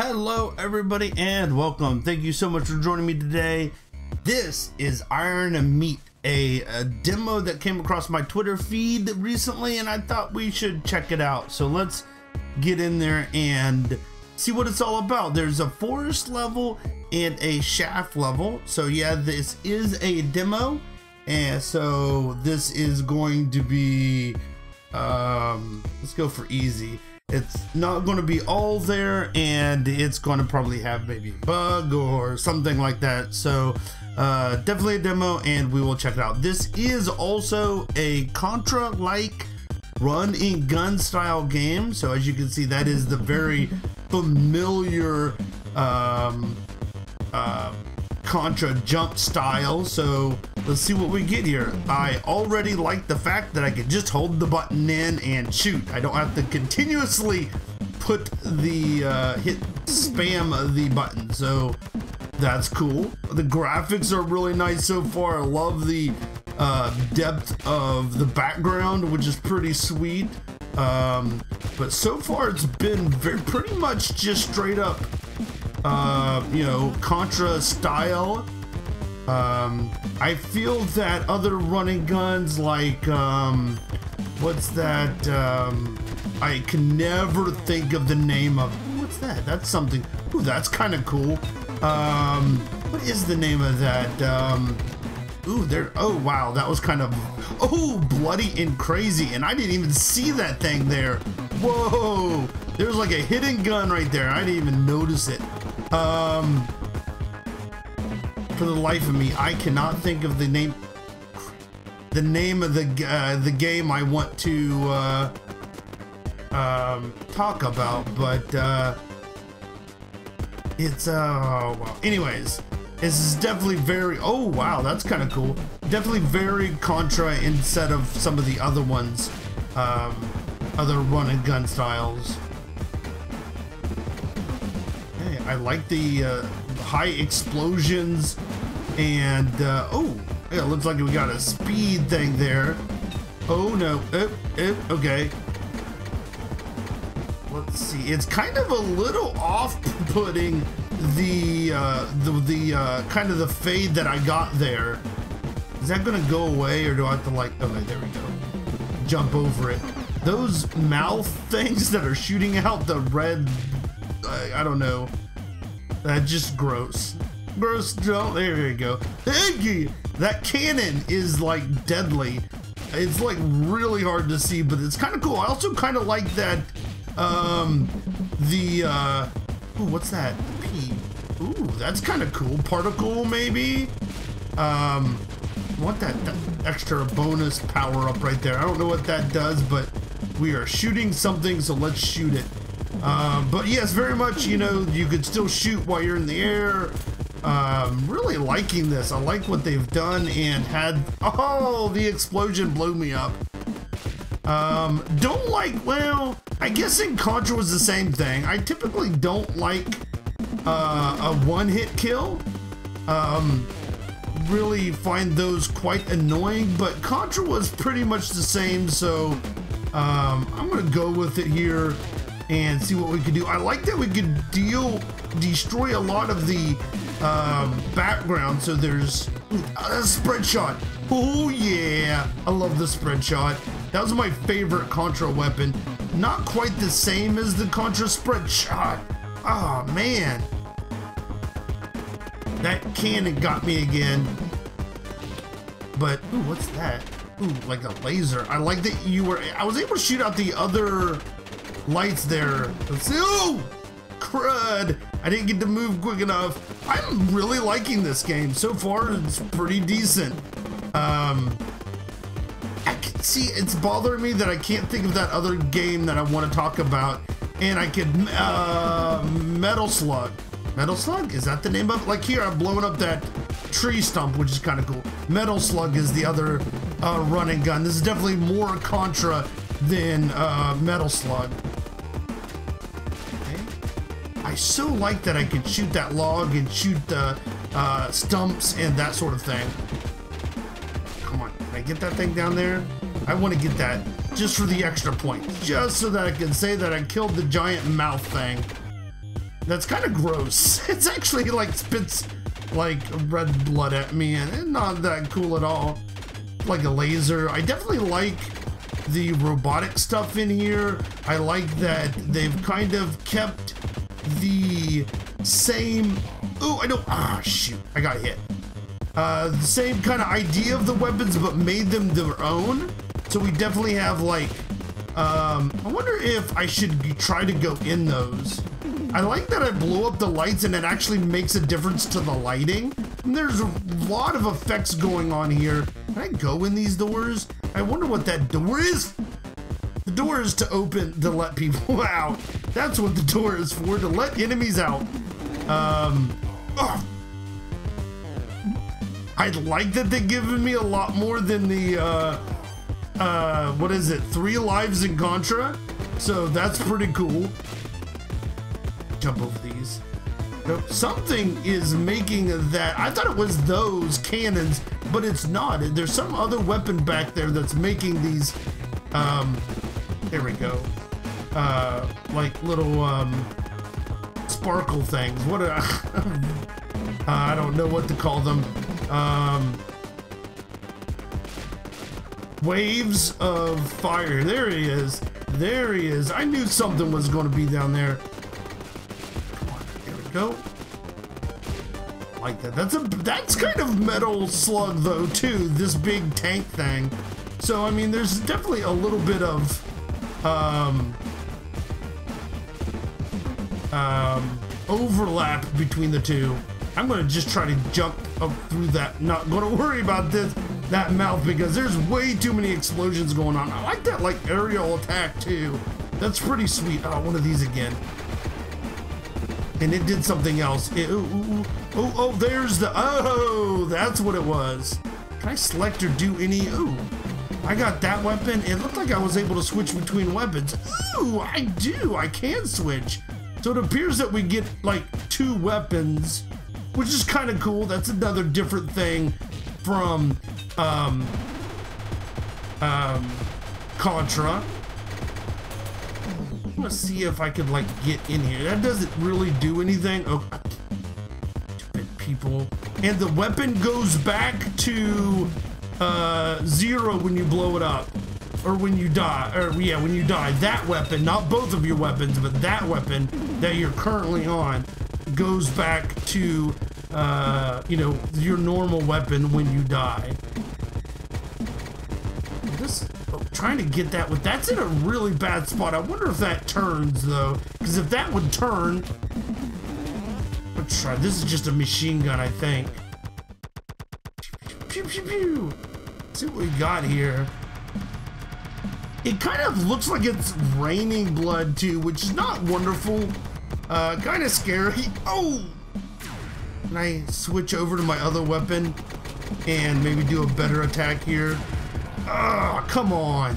Hello, everybody, and welcome. Thank you so much for joining me today. This is Iron and Meat, a, a, demo that came across my Twitter feed recently, and I thought we should check it out. So let's get in there and see what it's all about. There's a forest level and a shaft level. So yeah, this is a demo, and so this is going to be, um, let's go for easy it's not going to be all there and it's going to probably have maybe a bug or something like that. So uh, definitely a demo and we will check it out. This is also a contra like run and gun style game. So as you can see that is the very familiar um, uh, Contra jump style, so let's see what we get here. I already like the fact that I can just hold the button in and shoot. I don't have to continuously put the uh, hit spam the button, so that's cool. The graphics are really nice so far. I love the uh, depth of the background, which is pretty sweet. Um, but so far it's been very, pretty much just straight up uh, you know, Contra style. Um, I feel that other running guns like, um, what's that? Um, I can never think of the name of. What's that? That's something. Ooh, that's kind of cool. Um, what is the name of that? Um, ooh, there. Oh, wow, that was kind of. Oh, bloody and crazy, and I didn't even see that thing there. Whoa, there's like a hidden gun right there. I didn't even notice it. Um, for the life of me, I cannot think of the name. The name of the uh, the game I want to uh, um, talk about, but uh, it's uh well. Anyways, this is definitely very. Oh wow, that's kind of cool. Definitely very Contra instead of some of the other ones, um, other run and gun styles. I like the uh, high explosions and uh, oh, yeah, looks like we got a speed thing there. Oh no, oh, oh, okay. Let's see, it's kind of a little off-putting the uh, the the uh, kind of the fade that I got there. Is that gonna go away or do I have to like? Okay, there we go. Jump over it. Those mouth things that are shooting out the red. I, I don't know that's just gross. Oh, there you go. That cannon is like deadly. It's like really hard to see, but it's kind of cool. I also kind of like that, um, the, uh, ooh, what's that? P. Ooh, that's kind of cool. Particle, maybe? Um, that, that extra bonus power up right there. I don't know what that does, but we are shooting something, so let's shoot it. Um, but yes, very much, you know, you could still shoot while you're in the air. Um, really liking this. I like what they've done and had, oh, the explosion blew me up. Um, don't like, well, I guess in Contra was the same thing. I typically don't like uh, a one-hit kill. Um, really find those quite annoying, but Contra was pretty much the same, so um, I'm gonna go with it here and see what we can do. I like that we could deal, destroy a lot of the um, background. So there's a spread shot. Oh yeah, I love the spread shot. That was my favorite Contra weapon. Not quite the same as the Contra spread shot. Oh man. That cannon got me again. But, ooh, what's that? Ooh, like a laser. I like that you were, I was able to shoot out the other lights there. Let's see. Oh, crud. I didn't get to move quick enough. I'm really liking this game. So far, it's pretty decent. Um, I can see it's bothering me that I can't think of that other game that I want to talk about. And I could, uh, Metal Slug. Metal Slug? Is that the name of it? Like here, I'm blowing up that tree stump, which is kind of cool. Metal Slug is the other uh, running gun. This is definitely more Contra than uh, Metal Slug. So like that I can shoot that log and shoot the uh, stumps and that sort of thing. Come on, can I get that thing down there? I want to get that just for the extra point. Just so that I can say that I killed the giant mouth thing. That's kind of gross. It's actually like spits like red blood at me and not that cool at all. Like a laser. I definitely like the robotic stuff in here. I like that they've kind of kept the same. Oh, I know. Ah, shoot. I got hit. Uh, the same kind of idea of the weapons, but made them their own. So we definitely have like. Um, I wonder if I should try to go in those. I like that I blow up the lights and it actually makes a difference to the lighting. And there's a lot of effects going on here. Can I go in these doors? I wonder what that door is. The door is to open to let people out. That's what the door is for, to let enemies out. Um, oh. I like that they've given me a lot more than the, uh, uh, what is it, three lives in Contra? So that's pretty cool. Jump over these. Nope. Something is making that. I thought it was those cannons, but it's not. There's some other weapon back there that's making these. Um, there we go. Uh, like little um, sparkle things. What? Are, I don't know what to call them. Um, waves of fire. There he is. There he is. I knew something was going to be down there. Come on, there we go. Like that. That's a that's kind of metal slug though too. This big tank thing. So I mean, there's definitely a little bit of um, um, overlap between the two. I'm gonna just try to jump up through that. Not gonna worry about this that mouth because there's way too many explosions going on. I like that like aerial attack too. That's pretty sweet. Oh, one of these again. And it did something else. It, ooh, ooh, ooh. Oh, oh, there's the, oh, that's what it was. Can I select or do any? Ooh, I got that weapon. It looked like I was able to switch between weapons. Ooh, I do. I can switch. So it appears that we get like two weapons which is kind of cool. That's another different thing from um, um, Contra. I'm gonna see if I could like get in here. That doesn't really do anything. Oh, stupid people. And the weapon goes back to uh, zero when you blow it up. Or when you die, or yeah, when you die. That weapon, not both of your weapons, but that weapon that you're currently on goes back to, uh, you know, your normal weapon when you die. Just oh, trying to get that with that's in a really bad spot. I wonder if that turns though, because if that would turn, let's try. This is just a machine gun, I think. Pew, pew, pew. Let's see what we got here. It kind of looks like it's raining blood too, which is not wonderful. Uh, kind of scary. Oh! Can I switch over to my other weapon and maybe do a better attack here? Ah, oh, come on.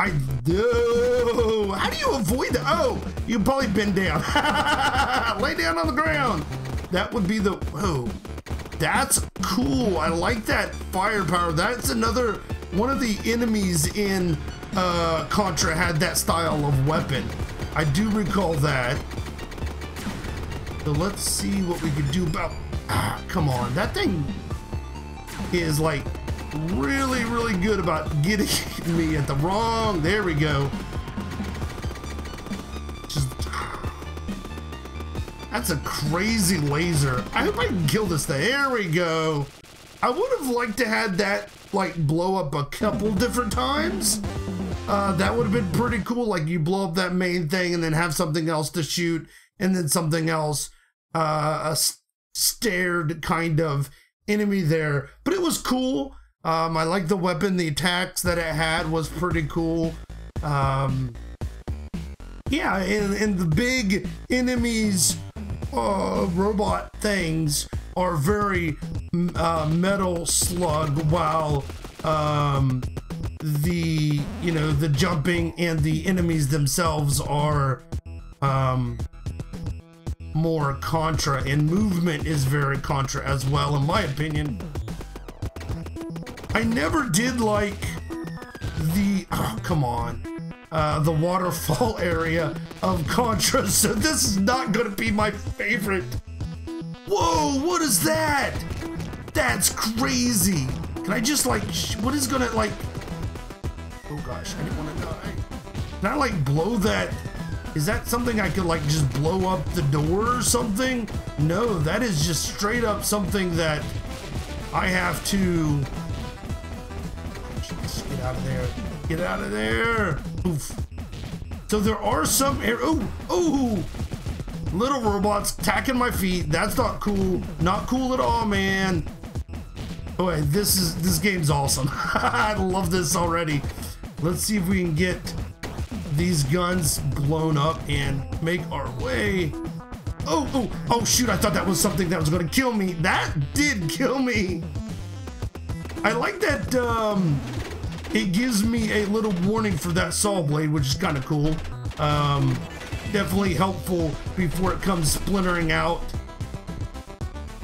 I do. How do you avoid that? Oh, you probably bend down. Lay down on the ground. That would be the. Oh, that's cool. I like that firepower. That's another one of the enemies in uh, Contra had that style of weapon. I do recall that. So let's see what we can do about... Ah, come on. That thing is like really, really good about getting me at the wrong... There we go. Just... That's a crazy laser. I hope I can kill this thing. There we go. I would have liked to had that like blow up a couple different times. Uh, that would have been pretty cool. Like you blow up that main thing and then have something else to shoot, and then something else, uh, a stared kind of enemy there. But it was cool. Um, I like the weapon. The attacks that it had was pretty cool. Um, yeah, and, and the big enemies, uh, robot things are very uh, metal slug, while um, the you know the jumping and the enemies themselves are um more contra and movement is very contra as well in my opinion i never did like the oh come on uh, the waterfall area of Contra, so this is not gonna be my favorite. Whoa, what is that? That's crazy. Can I just like, what is gonna like, oh gosh, I didn't wanna die. Can I like blow that? Is that something I could like just blow up the door or something? No, that is just straight up something that I have to get out of there. Get out of there. Oof. So there are some air. Oh, oh, little robots attacking my feet. That's not cool. Not cool at all, man. Wait, this is this game's awesome. I love this already. Let's see if we can get these guns blown up and make our way. Oh, oh, oh, shoot, I thought that was something that was gonna kill me. That did kill me. I like that um, it gives me a little warning for that saw blade, which is kind of cool. Um, definitely helpful before it comes splintering out.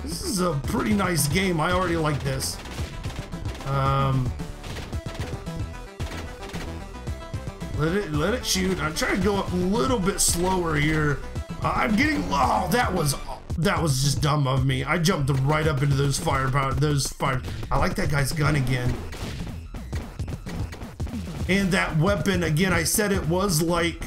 This is a pretty nice game. I already like this. Um, let it let it shoot. I'm trying to go up a little bit slower here. Uh, I'm getting. Oh, that was that was just dumb of me. I jumped right up into those firepower. Those fire. I like that guy's gun again. And that weapon again. I said it was like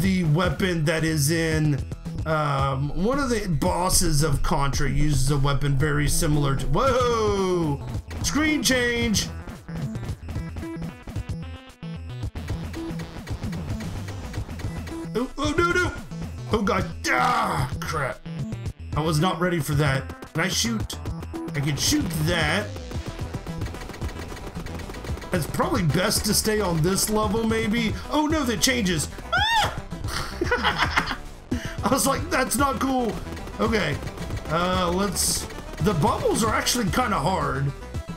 the weapon that is in um, one of the bosses of Contra uses a weapon very similar to. Whoa! Screen change. Oh, oh no no! Oh god! Ah, crap! I was not ready for that. Can I shoot? I can shoot that. It's probably best to stay on this level, maybe. Oh no, that changes. I was like, that's not cool. Okay, uh, let's. The bubbles are actually kind of hard.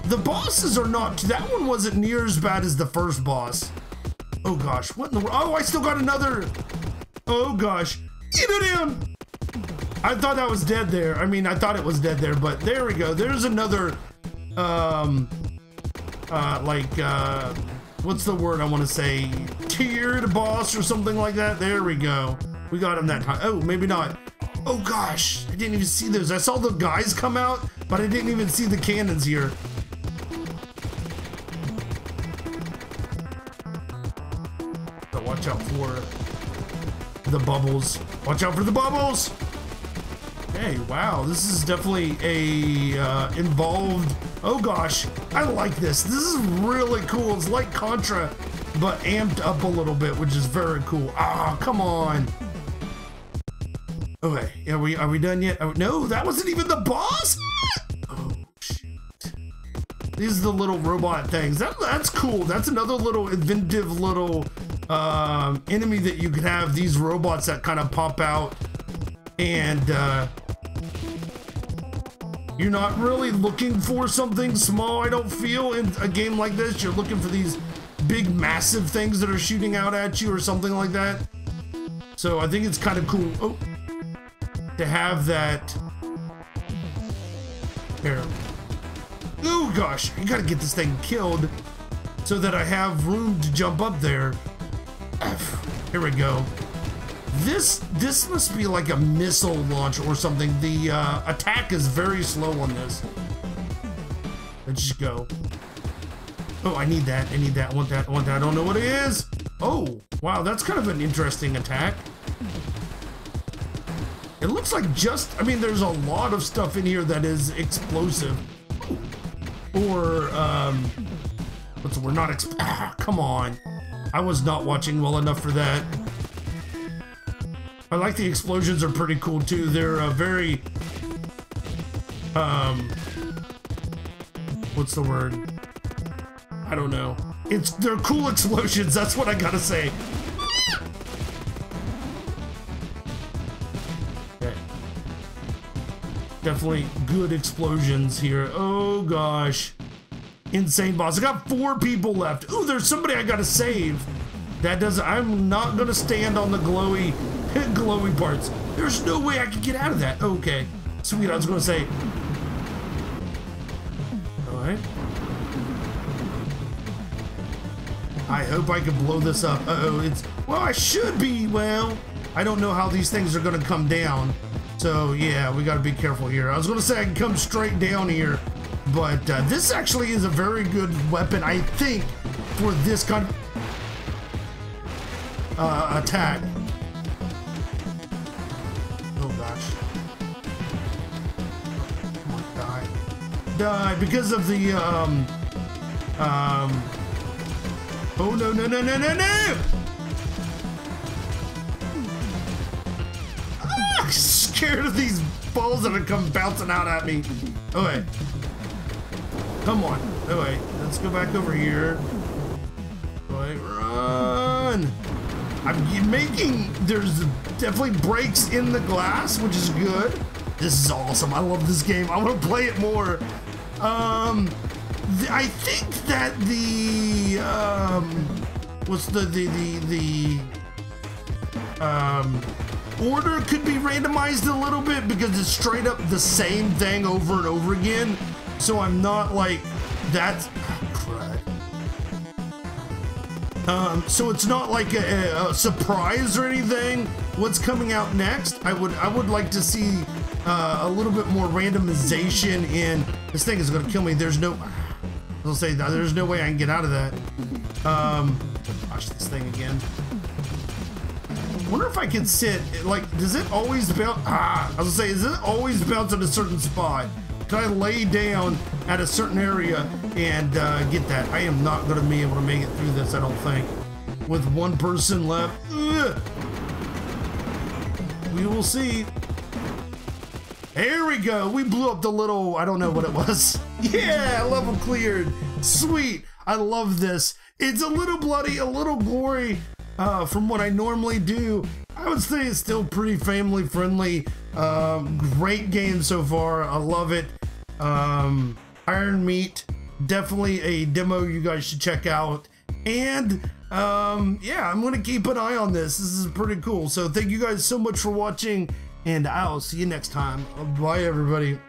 The bosses are not. That one wasn't near as bad as the first boss. Oh gosh, what in the world? Oh, I still got another. Oh gosh, get it in. I thought that was dead there. I mean, I thought it was dead there, but there we go. There's another, um, uh, like, uh, what's the word I want to say? Tiered boss or something like that. There we go. We got him that time. Oh, maybe not. Oh gosh, I didn't even see those. I saw the guys come out, but I didn't even see the cannons here. So watch out for the bubbles. Watch out for the bubbles! Hey, wow, this is definitely a uh, involved. Oh gosh, I like this. This is really cool. It's like Contra, but amped up a little bit, which is very cool. Ah, come on. Okay, are we are we done yet? Oh, no, that wasn't even the boss. Oh shoot! These are the little robot things. That, that's cool. That's another little inventive little um, enemy that you can have. These robots that kind of pop out and. Uh, you're not really looking for something small, I don't feel, in a game like this. You're looking for these big, massive things that are shooting out at you or something like that. So I think it's kind of cool oh, to have that. There. Oh gosh, I gotta get this thing killed so that I have room to jump up there. Here we go. This this must be like a missile launch or something. The uh, attack is very slow on this. Let's just go. Oh, I need that. I need that. I want that. I want that. I don't know what it is. Oh, wow. That's kind of an interesting attack. It looks like just, I mean, there's a lot of stuff in here that is explosive. Or, um, what's word? Not exp- ah, come on. I was not watching well enough for that. I like the explosions are pretty cool too. They're uh, very, um, what's the word? I don't know. It's they're cool explosions. That's what I gotta say. Okay. Definitely good explosions here. Oh gosh. Insane boss. I got four people left. Ooh, there's somebody I gotta save. That does I'm not gonna stand on the glowy glowy parts. There's no way I can get out of that. Okay. Sweet, I was gonna say. Alright. I hope I can blow this up. Uh-oh, it's, well, I should be, well, I don't know how these things are gonna come down. So yeah, we gotta be careful here. I was gonna say I can come straight down here, but uh, this actually is a very good weapon, I think, for this kind of uh, attack. Oh on, die. Die because of the, um, um, oh no, no, no, no, no, no! Ah, scared of these balls that are come bouncing out at me. Okay. Come on. Okay, let's go back over here. Right, run! I'm making, there's definitely breaks in the glass, which is good. This is awesome. I love this game. I want to play it more. Um, I think that the, um, what's the, the, the, the, um, order could be randomized a little bit because it's straight up the same thing over and over again. So I'm not like, that's, um, so it's not like a, a, surprise or anything. What's coming out next? I would I would like to see uh, a little bit more randomization in. This thing is gonna kill me. There's no. I'll say there's no way I can get out of that. Um, this thing again. Wonder if I can sit. Like, does it always bounce? Ah, I was gonna say, is it always bounce at a certain spot? Can I lay down at a certain area and uh, get that? I am not going to be able to make it through this, I don't think. With one person left. Ugh. We will see. Here we go. We blew up the little, I don't know what it was. Yeah, level cleared. Sweet. I love this. It's a little bloody, a little gory uh, from what I normally do. I would say it's still pretty family friendly. Um, great game so far. I love it. Um, Iron Meat, definitely a demo you guys should check out. And um, yeah, I'm gonna keep an eye on this. This is pretty cool. So thank you guys so much for watching, and I'll see you next time. Bye, everybody.